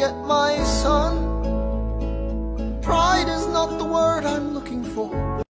get my